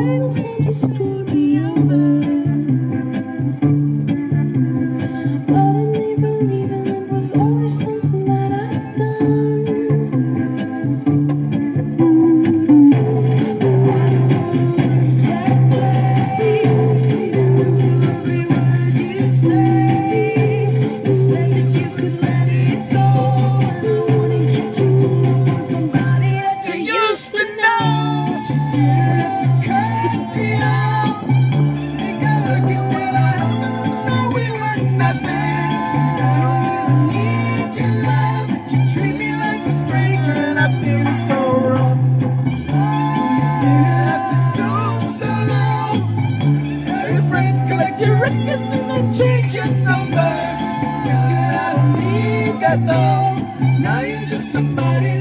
By the time she together. Now you're just somebody.